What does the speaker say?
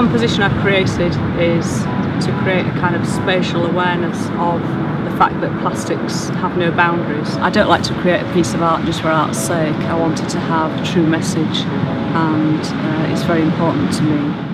composition I've created is to create a kind of spatial awareness of the fact that plastics have no boundaries. I don't like to create a piece of art just for art's sake. I want it to have a true message and uh, it's very important to me.